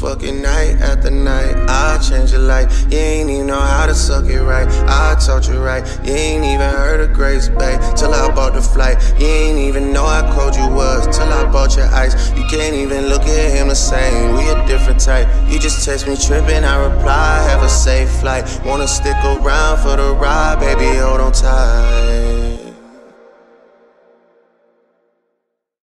fucking night after night. I change your life. You ain't even know how to suck it right. I taught you right. You ain't even heard of Grace Bay till I bought the flight. You ain't even know how cold you was till I bought your ice. You can't even look at him the same. We a different type. You just text me tripping. I reply, have a safe flight. Wanna stick around for the ride,